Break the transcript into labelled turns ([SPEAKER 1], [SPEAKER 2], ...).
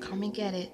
[SPEAKER 1] Come and get it.